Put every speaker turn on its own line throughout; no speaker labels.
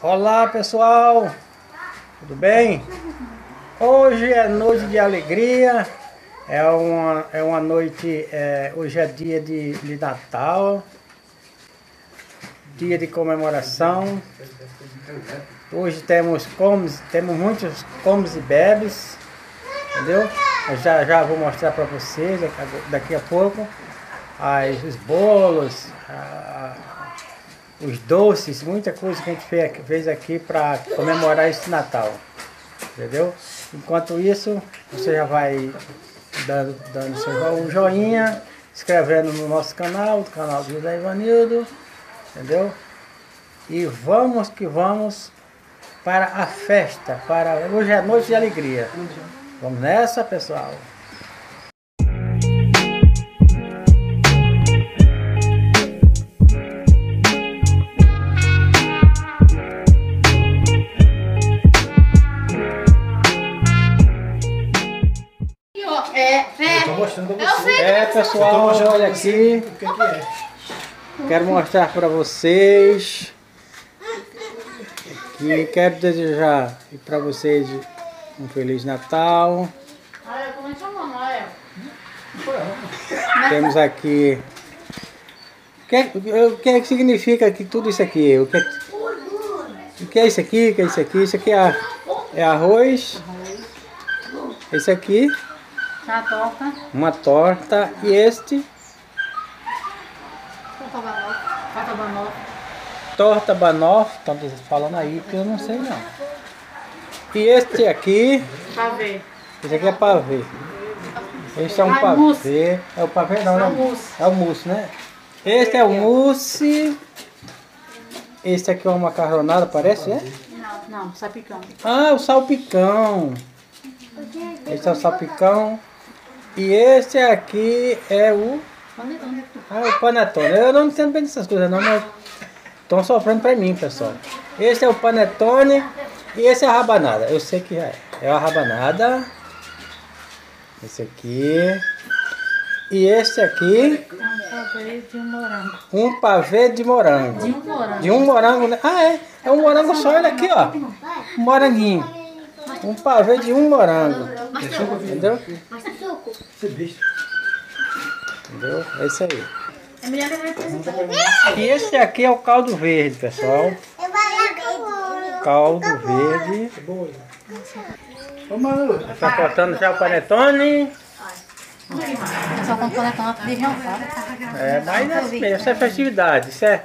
Olá pessoal, tudo bem? Hoje é noite de alegria, é uma, é uma noite, é, hoje é dia de, de Natal, dia de comemoração. Hoje temos comes, temos muitos comes e bebes, entendeu? Eu já, já vou mostrar para vocês daqui a pouco as, os bolos, os doces, muita coisa que a gente fez aqui para comemorar esse Natal. Entendeu? Enquanto isso, você já vai dando, dando seu joinha, inscrevendo no nosso canal, do canal do José Ivanildo, entendeu? E vamos que vamos para a festa, para hoje é noite de alegria. Vamos nessa, pessoal. Vocês. É, pessoal, olha aqui. O que, que é? Quero mostrar para vocês. E quero desejar para vocês um Feliz Natal. Temos aqui. O que, o que é que significa que tudo isso aqui? O que, o que é isso aqui? O que é isso aqui? Isso aqui é, é arroz. Esse aqui
uma torta.
Uma torta. E este?
Torta banoff. Torta banoff.
Torta banoff. Estão falando aí que eu não sei não. E este aqui?
Pavê.
Esse aqui é pavê. Este é um pavê. É o pavê não, né? É o mousse. É o mousse, né? Este é o mousse. Este aqui é uma macarronada, parece, é?
Não, não, salpicão.
Ah, o salpicão. Esse é o salpicão. E esse aqui é o. Panetone. Ah, o panetone. Eu não entendo bem dessas coisas não, mas estão sofrendo pra mim, pessoal. Esse é o panetone e esse é a rabanada. Eu sei que é. É a rabanada. Esse aqui. E esse aqui.
Um pavê de morango.
Um pavê de morango.
De um morango.
De um morango, né? Ah, é. É um morango só, olha aqui, ó. Um moranguinho. Um pavê de um morango. Entendeu? Você deixa. Entendeu? É isso aí. E esse aqui é o caldo verde, pessoal. Caldo verde. Ô Manu, tá cortando já o panetone.
Só com panetone de jantar.
É, mas é assim mesmo, isso é festividade, isso é.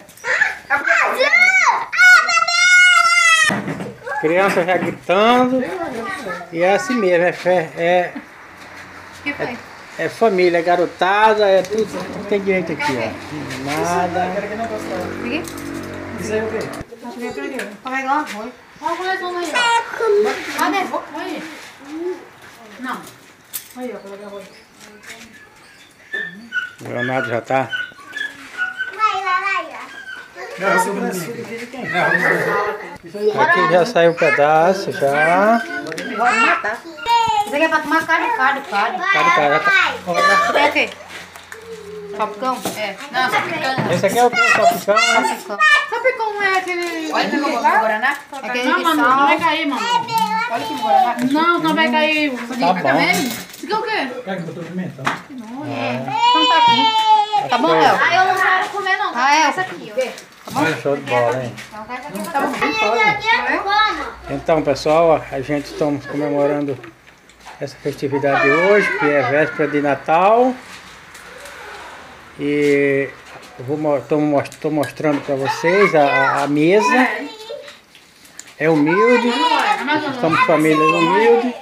Criança já gritando. E é assim mesmo, é fé. É, é, é, família, é garotada, é tudo, tudo tem direito aqui, ó. Nada.
Isso aí é o quê? Pra pegar um arroz. Olha o coleção aí, ó. Cadê? Aí. Não. Aí, ó.
O Leonardo já tá. Aqui já saiu um pedaço, já.
Vai matar. Isso aqui é pra tomar carne, carne, carne.
Carne, carne.
É o quê? Salpicão? É. Não, salpicão.
Esse aqui é o que? Salpicão, né?
Salpicão. Salpicão é aquele... Olha que Guaraná. Aquele não, mano, não vai cair, mano. Olha que Guaraná. Não, não vai cair.
Tá bom.
Isso aqui é o quê?
Pega, botou pimenta.
Não, é. Então tá aqui. Tá bom, Léo? Ah, eu não quero comer não. Ah, é? Essa aqui, ó.
Show de bola, hein? Então, pessoal, a gente estamos comemorando essa festividade hoje, que é véspera de Natal. E estou mostrando para vocês a, a, mesa. É humilde, estamos família humilde.